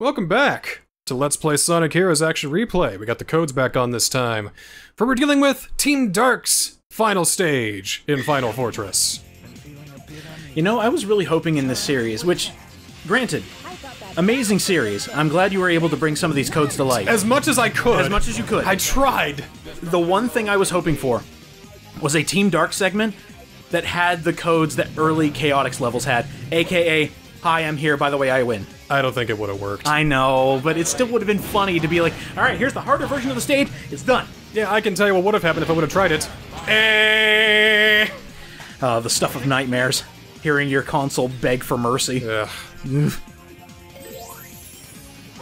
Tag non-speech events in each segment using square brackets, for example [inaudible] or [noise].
Welcome back to Let's Play Sonic Heroes Action Replay. We got the codes back on this time. For we're dealing with Team Dark's final stage in Final Fortress. You know, I was really hoping in this series, which, granted, amazing series. I'm glad you were able to bring some of these codes to light. As much as I could. As much as you could. I tried. the one thing I was hoping for was a Team Dark segment that had the codes that early Chaotix levels had, aka, hi, I'm here, by the way, I win. I don't think it would have worked. I know, but it still would have been funny to be like, alright, here's the harder version of the stage, it's done. yeah, I can tell you what would have happened if I would have tried it. Eh. Uh, the stuff of nightmares. Hearing your console beg for mercy. Ugh.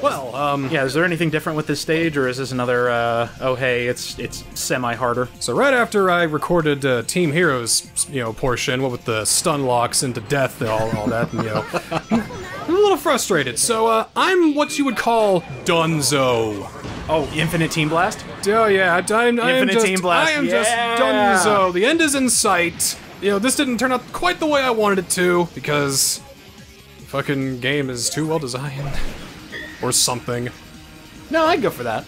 Well, um, Yeah, is there anything different with this stage, or is this another, uh, oh hey, it's it's semi-harder? so right after I recorded uh, Team Heroes, you know, portion, what with the stun locks into death and all, all that, and, you know, I'm a little frustrated. So, uh, I'm what you would call Dunzo. Oh, Infinite Team Blast? Oh yeah, I, I'm, I am Infinite just, Team Blast, I am yeah. just Dunzo. The end is in sight. You know, this didn't turn out quite the way I wanted it to because the fucking game is too well designed, or something. No, I'd go for that.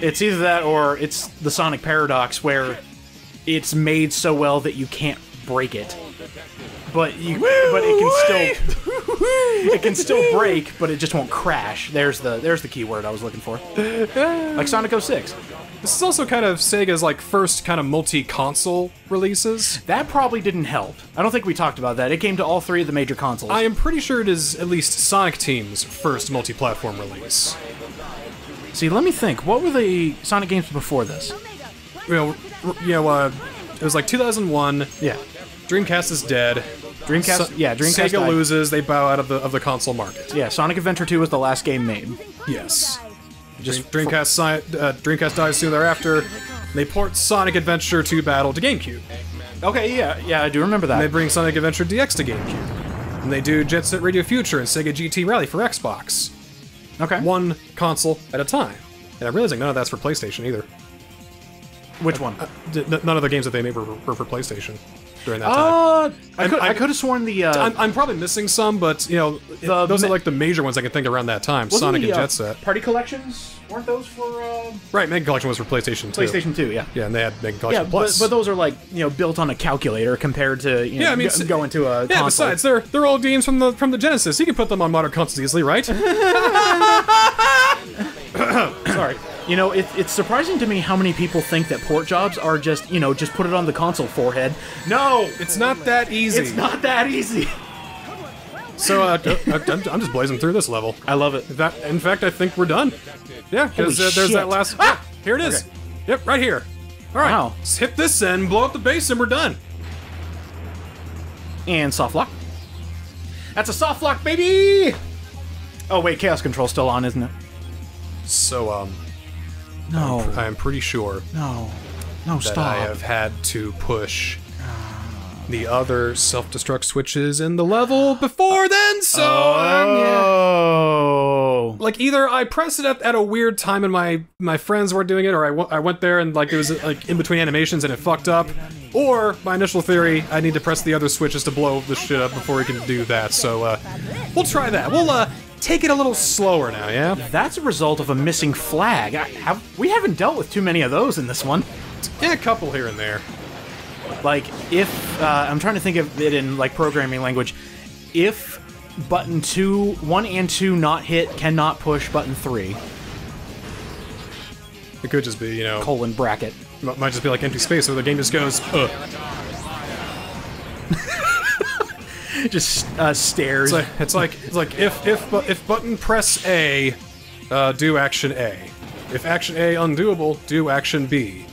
It's either that or it's the Sonic Paradox where it's made so well that you can't break it. But you but it can still [laughs] it can still break, but it just won't crash. There's the there's the key word I was looking for. Like Sonic 06. This is also kind of Sega's like first kind of multi-console releases. That probably didn't help. I don't think we talked about that. It came to all three of the major consoles. I am pretty sure it is at least Sonic Team's first multi-platform release. See, let me think. What were the Sonic games before this? You know, you know, uh, it was like 2001. Yeah. Dreamcast is dead. Dreamcast, So- yeah, Dreamcast Sega died. loses. They bow out of the of the console market. Yeah, Sonic Adventure 2 was the last game made. Yes. Just Dream- Dreamcast, si- uh, Dreamcast dies soon thereafter. They port Sonic Adventure 2 Battle to GameCube. Okay, yeah, yeah, I do remember that. They bring Sonic Adventure DX to GameCube. And they do Jet Set Radio Future and Sega GT Rally for Xbox. okay. One console at a time. And I'm realizing none of that's for PlayStation either. Which one? D- n- none of the games that they made were, were for PlayStation during that time. Uh, I could, I could have sworn the. Uh, I'm, I'm probably missing some, but you know, it- The those are like the major ones I can think around that time. Sonic the, and uh, Jet Set. Party collections weren't those for uh, Right, Mega Collection was for PlayStation 2. PlayStation 2? Yeah. Yeah, and they had Mega Collection but, Plus. but but those are like you know built on a calculator compared to you know Yeah, I mean, go, going to a Yeah, console. besides, they're they're old games from the from the Genesis. You can put them on modern consoles easily, right? [laughs] [laughs] Sorry. You know, it, it's surprising to me how many people think that port jobs are just you know just put it on the console forehead. No, It's not that easy. it's not that easy. So uh, I- I'm, I'm just blazing through this level. I love it. That, in fact, I think we're done. Yeah, because uh, there's that last. Ah! Yeah, here it is. Okay. Yep, right here. All right, Wow. let's hit this end, blow up the base, and we're done. And soft lock. That's a soft lock, baby. Oh wait, chaos control's still on, isn't it? So um, No, I am pretty sure no, no! Stop. I have had to push the other self-destruct switches in the level before then. So um, yeah. Oh. like either I pressed it at, at a weird time and my my friends were doing it, or I w- I went there and like it was like in between animations and it fucked up, or my initial theory I need to press the other switches to blow the shit up before we can do that. So uh, we'll try that. We'll uh take it a little slower now, yeah. That's a result of a missing flag. I, have, we haven't dealt with too many of those in this one. Yeah, a couple here and there. Like, if uh, I'm trying to think of it in like programming language, if button two, one and two not hit, cannot push button three It could just be you know colon bracket. might just be like empty space, or the game just goes. Uh. [laughs] Just uh, stares. It's like it's like it's like if if bu- if button press A, uh, do action A. If action A undoable, do action B.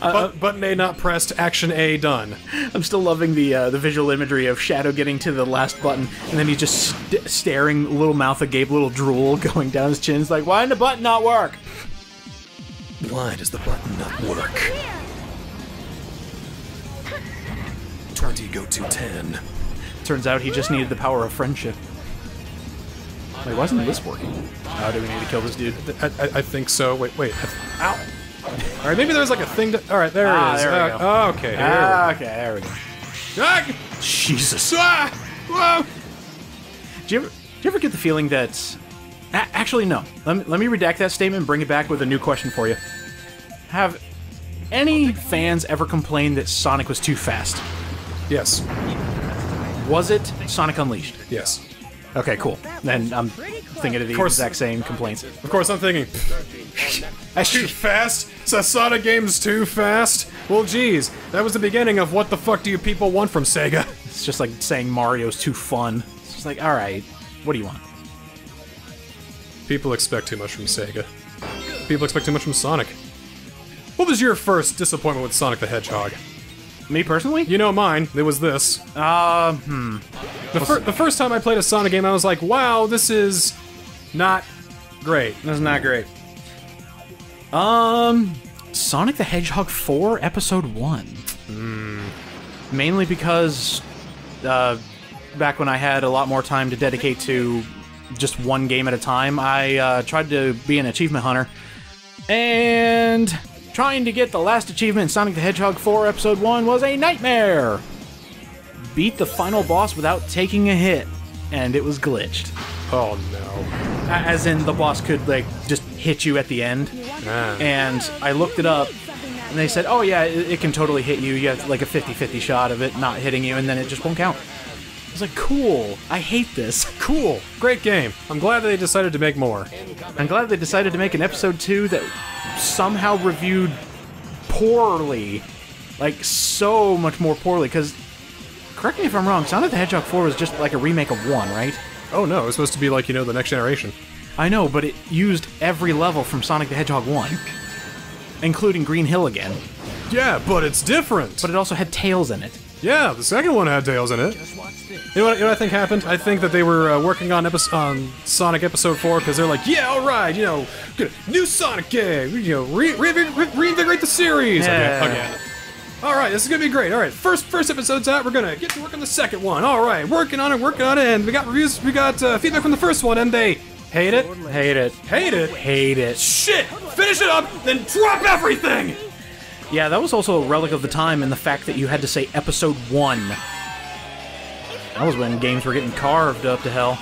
Bu- button A not pressed, action A done. I'm still loving the uh, the visual imagery of Shadow getting to the last button, and then he's just st- staring, little mouth agape, little drool [laughs] going down his chin. It's like, why did the button not work? Why does the button not work? 20 go to 10. Turns out he just needed the power of friendship. Wait, why isn't this working? How do we need to kill this dude? I, I, I think so. Wait, wait. Ow. All right, maybe there's like a thing to. All right, there Ah, it is. there we Uh, go. okay, here Ah, okay, there we go. we go. Ah! Jesus. Ah! Whoa! Do you ever, do you ever get the feeling that? A- actually, no. Let me, let me redact that statement and bring it back with a new question for you. Have any fans ever complained that Sonic was too fast? Yes. Was it Sonic Unleashed? Yes. Okay, cool. Then I'm thinking of the course. exact same complaints. Of course, I'm thinking. [laughs] too fast? So Sonic game's too fast? Well, geez, that was the beginning of what the fuck do you people want from Sega? [laughs] It's just like saying Mario's too fun. It's just like, all right, what do you want? People expect too much from Sega. People expect too much from Sonic. What was your first disappointment with Sonic the Hedgehog? Me personally? You know mine. It was this. Uh, hmm. The, fir- the first time I played a Sonic game, I was like, wow, this is not great. This is not great. Um, Sonic the Hedgehog 4 Episode 1. Mainly because, uh, back when I had a lot more time to dedicate to just one game at a time, I uh, tried to be an achievement hunter. And trying to get the last achievement in Sonic the Hedgehog 4 Episode 1 was a nightmare! Beat the final boss without taking a hit, and it was glitched. Oh no. As in, the boss could, like, just hit you at the end. Ah. And I looked it up, and they said, oh, yeah, it, it can totally hit you. You have, like, a 50 50 shot of it not hitting you, and then it just won't count. I was like, cool. I hate this. [laughs] Cool. Great game. I'm glad that they decided to make more. I'm glad they decided to make an episode 2 that somehow reviewed poorly. Like, so much more poorly, because. Correct me if I'm wrong, Sonic the Hedgehog 4 was just like a remake of 1, right? Oh no, it was supposed to be like, you know, the next generation. I know, but it used every level from Sonic the Hedgehog 1, including Green Hill again. Yeah, but it's different. But it also had Tails in it. Yeah, the second one had Tails in it. You know what, you know what I think happened? I think that they were uh, working on, epi- on Sonic Episode 4 because they're like, yeah, alright, you know, good, new Sonic game, you know, re- re- re- reinvigorate the series. Yeah. Again, again. Alright, this is gonna be great. Alright, first first episode's out, we're gonna get to work on the second one. Alright, working on it, working on it, and we got reviews, we got uh, feedback from the first one, and they hate it, Hate it. hate it, Hate it. shit, finish it up, then drop everything! Yeah, that was also a relic of the time in the fact that you had to say episode one. That was when games were getting carved up to hell.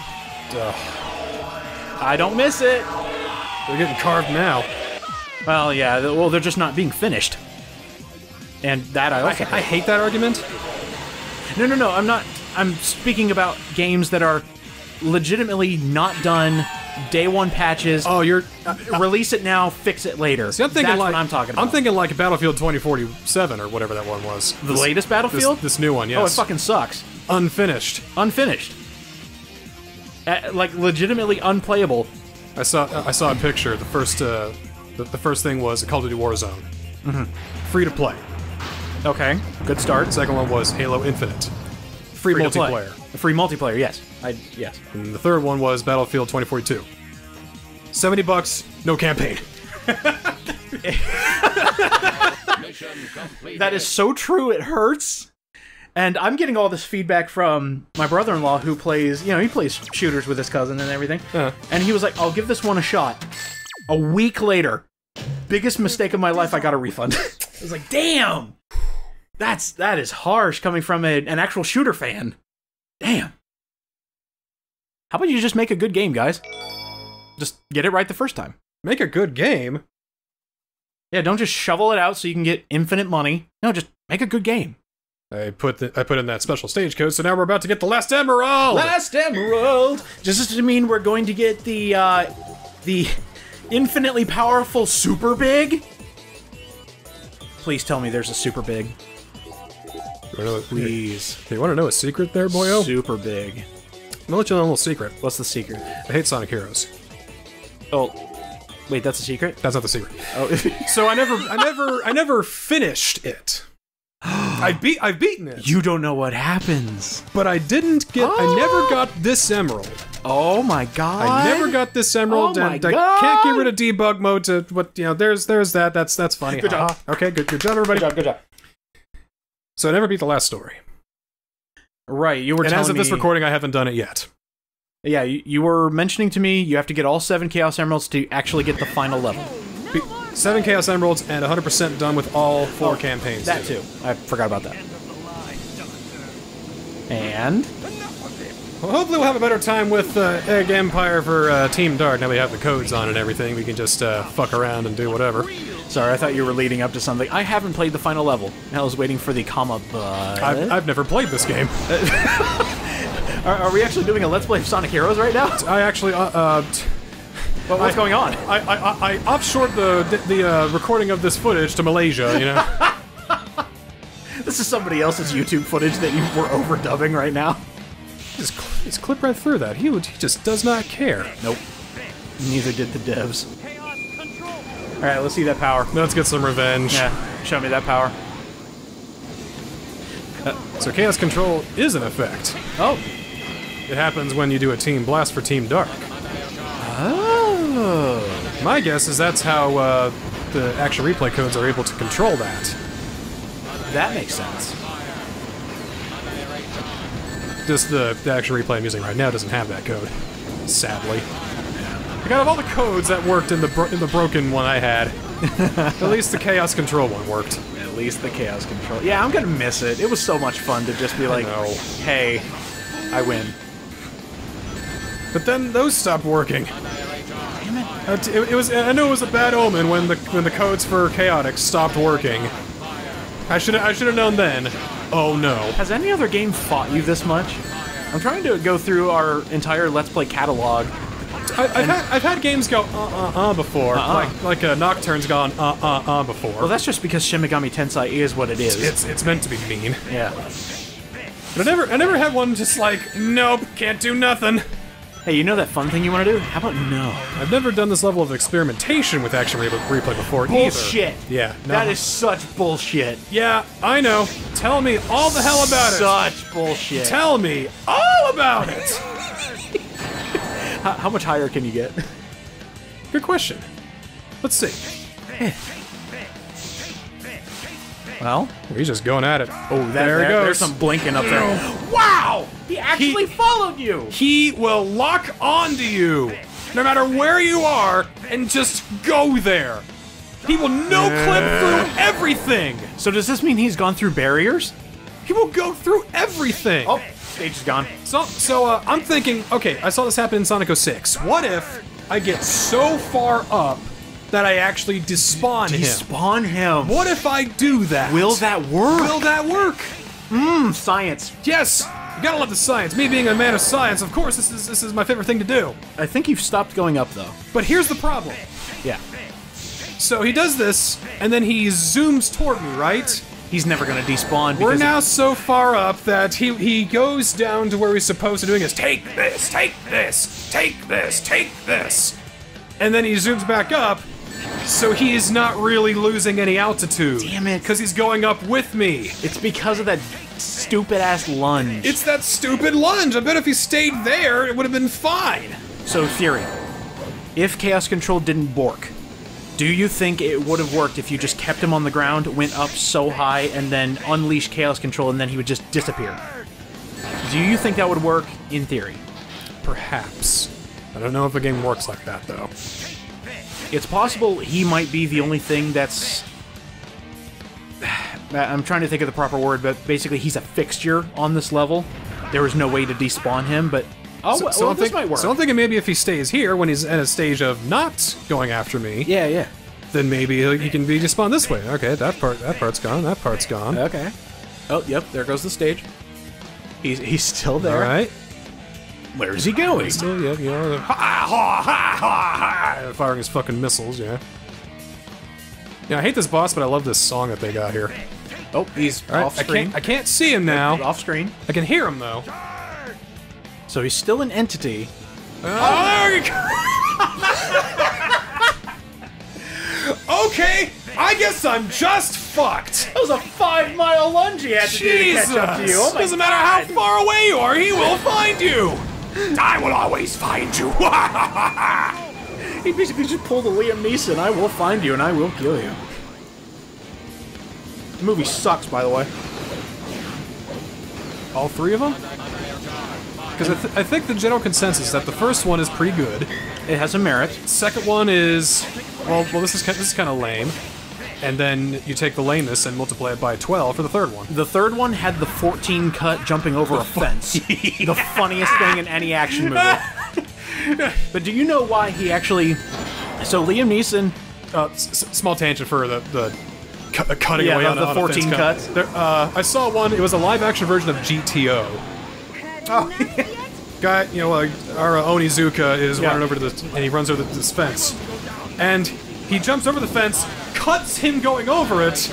I don't miss it. They're getting carved now. Well, yeah, well, they're just not being finished. And that I I, also I hate that argument. No, no, no. I'm not. I'm speaking about games that are legitimately not done. Day one patches. Oh, you're. release it now. Fix it later. See, I'm thinking That's like what I'm talking about. I'm thinking like Battlefield 2047 or whatever that one was. the latest Battlefield. This, this new one, yes. Oh, it fucking sucks. unfinished. Unfinished. Uh, like legitimately unplayable. I saw I saw a picture. The first uh, the, the first thing was Call of Duty Warzone, mm-hmm. free to play. Okay, good start. The second one was Halo Infinite, free, Free multiplayer. Free multiplayer. Yes. I yes. And the third one was Battlefield 2042. 70 bucks, no campaign. [laughs] That is so true. It hurts. And I'm getting all this feedback from my brother-in-law who plays, you know, he plays shooters with his cousin and everything. Uh. And he was like, "I'll give this one a shot." A week later, biggest mistake of my life, I got a refund. [laughs] I was like, "Damn." That's that is harsh coming from a, an actual shooter fan. Damn. How about you just make a good game, guys? Just get it right the first time. Make a good game. Yeah, don't just shovel it out so you can get infinite money. No, just make a good game. I put the, I put in that special stage code, so now we're about to get the last emerald. Last Emerald. Does this mean we're going to get the uh, the infinitely powerful Super Big? Please tell me there's a Super Big. You wanna know- Please. Hey, you want to know a secret there, boyo? Super Big. I'm gonna let you know a little secret. What's the secret? I hate Sonic Heroes. Oh, wait, that's a secret. That's not the secret. Oh, [laughs] So I never, I never, I never finished it. [gasps] I beat, I've beaten it, you don't know what happens. but I didn't get. I never oh. got this emerald. Oh my god! I never got this emerald, Oh and I can't get rid of debug mode to what you know. There's, there's that. That's that's funny. Good job. Uh-huh. Okay, good, good job, everybody. Good job. Good job. So I never beat the last story, Right, you were and telling as of this me- recording, I haven't done it yet. Yeah, you, you were mentioning to me you have to get all seven Chaos Emeralds to actually get the final level. Be- Seven Chaos Emeralds and 100% done with all four oh, campaigns. That too. I forgot about that. And Well, hopefully we'll have a better time with uh, Egg Emperor for uh, Team Dark. Now we have the codes on and everything. We can just uh, fuck around and do whatever. Sorry, I thought you were leading up to something. I haven't played the final level. I was waiting for the comma, but... I've, I've never played this game. [laughs] Are, are we actually doing a Let's Play of Sonic Heroes right now? I actually, uh, uh, what's I- going on? I, I, I, I offshored the the uh, recording of this footage to Malaysia. You know, [laughs] This is somebody else's YouTube footage that you were overdubbing right now. Just, just clip right through that. He would, he just does not care. Nope. Neither did the devs. Chaos control. Alright, let's see that power. Let's get some revenge. Yeah, show me that power. So chaos control is an effect. Oh. It happens when you do a team blast for Team Dark. Oh. My guess is that's how uh, the action replay codes are able to control that. That makes sense. Just the, the action replay I'm using right now doesn't have that code, sadly. Like out of all the codes that worked in the bro- in the broken one I had, [laughs] at least the chaos control one worked. At least the chaos control. Yeah, I'm gonna miss it. It was so much fun to just be like, know. hey, I win. But then those stopped working. Damn it. It, it was I know it was a bad omen when the when the codes for Chaotix stopped working. I should I should have known then. Oh no. Has any other game fought you this much? I'm trying to go through our entire Let's Play catalog. I, I've, had, I've had games go uh uh uh before, Uh-uh. like like uh, Nocturne's gone uh uh uh before. Well, that's just because Shin Megami Tensei is what it is. it's it's meant to be mean. yeah. But I never I never had one just like nope can't do nothing. Hey, you know that fun thing you want to do? How about no? I've never done this level of experimentation with action re- replay before either. Bullshit. either. Yeah, no. That is such bullshit. Yeah, I know. Tell me all the hell about it. Such bullshit. Tell me all about it. [laughs] how, how much higher can you get? Good question. Let's see. Eh. Well, He's just going at it. oh, that, there, he goes. There's some blinking up there. [gasps] Wow! He actually He- followed you. He will lock onto you, no matter where you are, and just go there. He will no clip through everything. So does this mean he's gone through barriers? He will go through everything. Oh, stage is gone. So, so uh, I'm thinking, okay, I saw this happen in Sonic 06. What if I get so far up that I actually despawn him? Despawn him. What if I do that? Will that work? Will that work? Mmm, science. Yes. You gotta love the science. Me being a man of science, of course, this is this is my favorite thing to do. I think you've stopped going up though. But here's the problem. Yeah. So he does this, and then he zooms toward me, right? He's never gonna despawn because We're now so far up that he he goes down to where he's supposed to doing is take this, take this, take this, take this. And then he zooms back up, so he is not really losing any altitude. Damn it. Because he's going up with me. it's because of that stupid ass lunge. It's that stupid lunge. I bet if he stayed there, it would have been fine. so theory. If Chaos Control didn't bork, do you think it would have worked if you just kept him on the ground, went up so high, and then unleashed Chaos Control, and then he would just disappear? Do you think that would work in theory? Perhaps. I don't know if a game works like that though. It's possible he might be the only thing that's. [sighs] I'm trying to think of the proper word, but basically he's a fixture on this level. There is no way to despawn him, but oh, So, well, so I'm this think- might work. So I'm thinking maybe if he stays here when he's at a stage of not going after me, yeah, yeah. then maybe he he can be despawned this way. Okay, that part that part's gone. That part's gone. Okay. Oh, yep. There goes the stage. He's he's still there. All right. Where's he going? Still, yeah, you know, ha, ha, ha, ha, ha, firing his fucking missiles. Yeah. Yeah, I hate this boss, but I love this song that they got here. Oh, he's All right, off I screen. can't I can't see him now. Off screen. I can hear him though. So he's still an entity. Oh, there you go. [laughs] okay, I guess I'm just fucked. That was a five mile lunge he had to do. to catch up to oh Jesus! Doesn't matter how far away you are, he will find you. I will always find you. [laughs] He basically just pulled a Liam Neeson. I will find you and I will kill you. The movie sucks, by the way. All three of them? Because I, th- I think the general consensus is that the first one is pretty good. It has a merit. Second one is well, well this is this is kind of lame. And then you take the lameness and multiply it by 12 for the third one. The third one had the 14 cut jumping over a fence. [laughs] the funniest thing in any action movie. [laughs] but do you know why he actually? So Liam Neeson. Uh, s- s- small tangent for the the cu- uh, cutting Yeah, away the- on a- the on 14 fence cut. cuts. There, uh, I saw one. It was a live action version of GTO. [laughs] Guy, you know, uh, our uh, Onizuka is Yeah. running over to this, and he runs over this fence, and he jumps over the fence, cuts him going over it,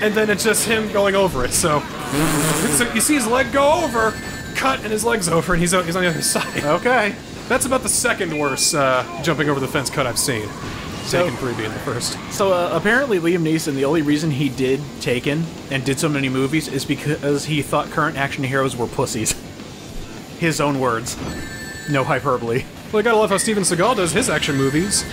and then it's just him going over it. So, so you see his leg go over, cut, and his leg's over, and he's o- he's on the other [laughs] side. Okay. That's about the second worst uh, jumping over the fence cut I've seen. So- Taken three being the first. So uh, apparently Liam Neeson, the only reason he did Taken and did so many movies is because he thought current action heroes were pussies. [laughs] His own words. No hyperbole. Well, you gotta love how Steven Seagal does his action movies.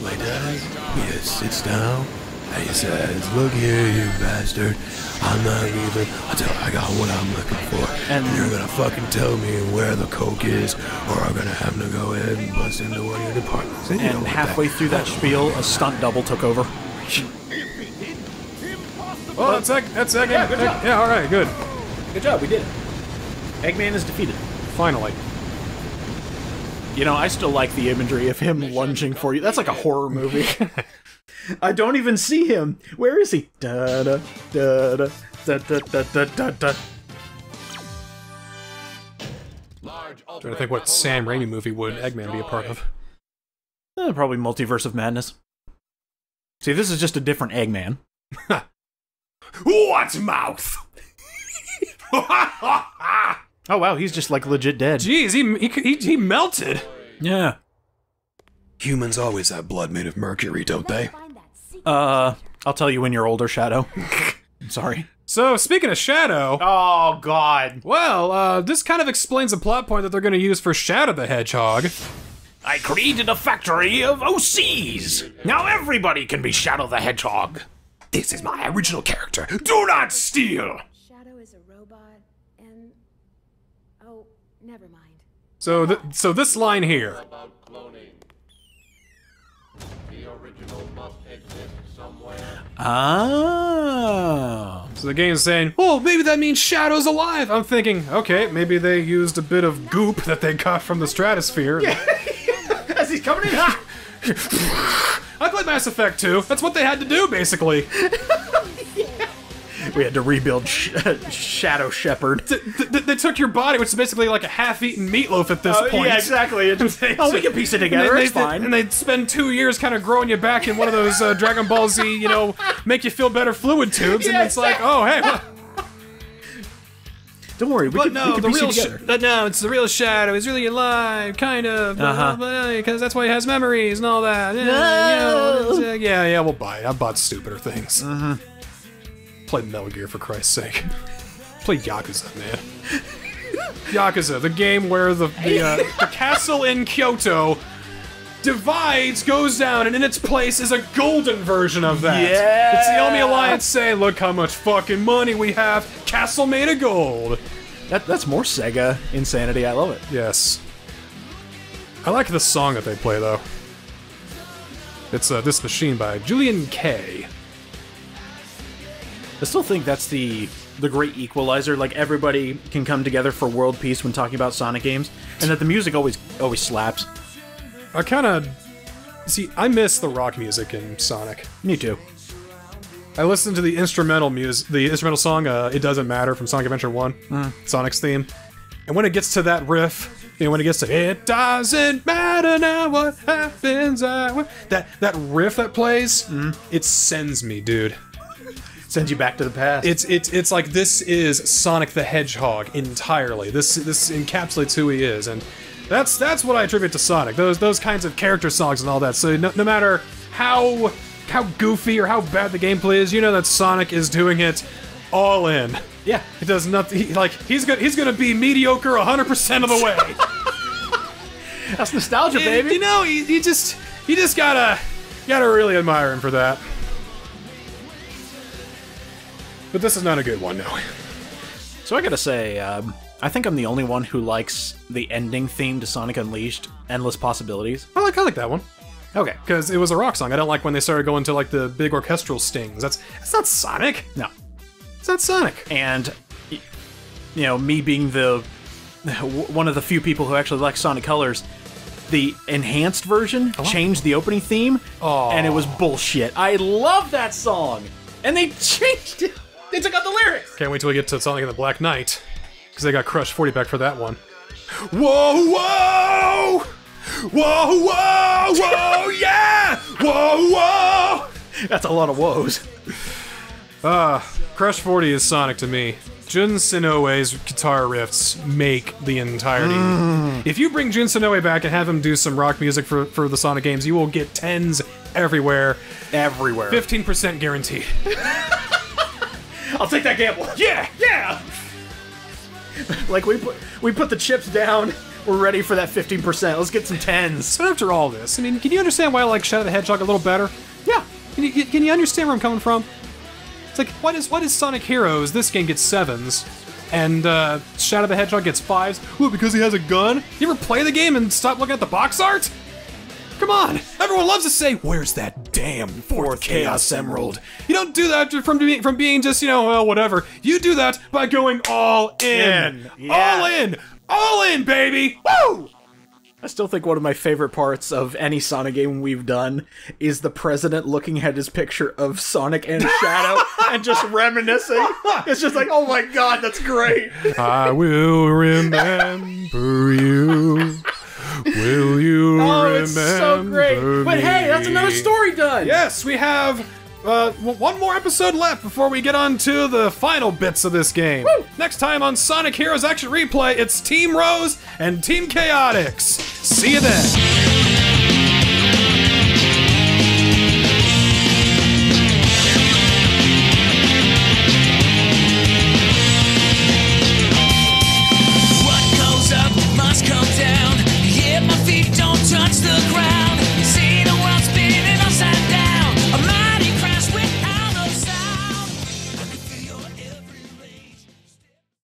He does. He just sits down and he says, Look here, you bastard. I'm not leaving until I got what I'm looking for. And- And you're gonna fucking tell me where the coke is, or I'm gonna have to go ahead and bust into one of your departments. And, And what halfway through that spiel, a stunt double took over. Oh, that's Egg. That's Egg. Yeah, good job. Yeah, all right, good. Good job, we did it. Eggman is defeated. Finally. You know, I still like the imagery of him lunging for you. That's like a horror movie. [laughs] I don't even see him. Where is he? Da da da da da da da da da da. trying to think what Sam Raimi movie would Eggman be a part of. Eh, probably Multiverse of Madness. See, this is just a different Eggman. [laughs] What mouth? [laughs] Oh wow, he's just like legit dead. Jeez, he, he he he melted. Yeah. Humans always have blood made of mercury, don't they? Uh, I'll tell you when you're older, Shadow. [laughs] I'm sorry. So speaking of Shadow, Oh God. well, uh, this kind of explains a plot point that they're going to use for Shadow the Hedgehog. I created a factory of OCs. Now everybody can be Shadow the Hedgehog. This is my original character. Do not steal! Shadow is a robot, and oh, never mind. So th- so this line here. Ah. So the game's saying, "Oh, maybe that means Shadow's alive." I'm thinking, okay, maybe they used a bit of goop that they got from the stratosphere. [laughs] As he's coming in. [laughs] I played Mass Effect 2. That's what they had to do, basically. [laughs] We had to rebuild sh- [laughs] Shadow Shepherd. Th- th- they took your body, which is basically like a half-eaten meatloaf at this point. exactly. It's, [laughs] oh, we can piece it together. they, it's they- fine. And they spend two years kind of growing you back in one of those uh, Dragon Ball Z, you know, make you feel better fluid tubes, and Yeah, it's like, oh, hey, what? Don't worry, we But can, no, we can the piece real it together. but no, it's the real Shadow. He's really alive, kind of, because that's why he has memories and all that. Yeah, you know, it's, uh, yeah, yeah, we'll buy it. I bought stupider things. Uh-huh. Play Metal Gear for Christ's sake. Play Yakuza, man. Yakuza, the game where the the, uh, the castle in Kyoto divides, goes down, and in its place is a golden version of that. Yeah. It's the Omi Alliance saying, look how much fucking money we have. Castle made of gold. That, that's more Sega insanity. I love it. Yes. I like the song that they play though. It's uh, This Machine by Julien-K. I still think that's the the great equalizer. Like everybody can come together for world peace when talking about Sonic games, and that the music always always slaps. I kind of see. I miss the rock music in Sonic. Me too. I listened to the instrumental music, the instrumental song uh, "It Doesn't Matter" from Sonic Adventure One, Sonic's theme, and when it gets to that riff, you know, when it gets to "It doesn't matter now what happens," I that that riff that plays, it sends me, dude. Sends you back to the past. It's it's it's like this is Sonic the Hedgehog entirely. This this encapsulates who he is, and that's that's what I attribute to Sonic. Those those kinds of character songs and all that. So no, no matter how how goofy or how bad the gameplay is, you know that Sonic is doing it all in. yeah. He does nothing. He, like he's gonna he's gonna be mediocre 100 percent of the way. [laughs] That's nostalgia, baby. You know, he, you just you just gotta gotta really admire him for that. But this is not a good one, no. So I gotta say, um, I think I'm the only one who likes the ending theme to Sonic Unleashed, Endless Possibilities. I like I like that one. Okay. because it was a rock song. I don't like when they started going to like the big orchestral stings. That's that's not Sonic. No. It's not Sonic. And you know, me being the [laughs] one of the few people who actually like Sonic Colors, the enhanced version changed the opening theme, Aw. and it was bullshit. I love that song, and they [laughs] changed it. They took out the lyrics. Can't wait till we get to Sonic and the Black Knight, because they got Crush 40 back for that one. Whoa, whoa! Whoa, whoa, whoa, [laughs] yeah! Whoa, whoa! That's a lot of woes. Ah, Crush 40 is Sonic to me. Jun Senoue's guitar riffs make the entirety. Mm. If you bring Jun Sinoe back and have him do some rock music for, for the Sonic games, you will get tens everywhere. Everywhere. 15% guaranteed. [laughs] I'll take that gamble. [laughs] Yeah, yeah. like we put we put the chips down. We're ready for that 15%. Let's get some tens. But after all this, I mean, can you understand why I like Shadow the Hedgehog a little better? Yeah. Can you, can you understand where I'm coming from? It's like, what is what is Sonic Heroes? This game gets sevens, and uh, Shadow the Hedgehog gets fives. Well, because he has a gun. You ever play the game and stop looking at the box art? Come on, everyone loves to say, "Where's that damn fourth Chaos Emerald?" You don't do that from being from being just you know well whatever. You do that by going all in, In, yeah. all in, all in, baby. Woo! I still think one of my favorite parts of any Sonic game we've done is the president looking at his picture of Sonic and Shadow [laughs] and just reminiscing. It's just like, oh my god, that's great. I will remember you. Another story done. Yes, we have uh, one more episode left before we get on to the final bits of this game. Next time on Sonic Heroes Action Replay, it's Team Rose and Team Chaotix. See you then.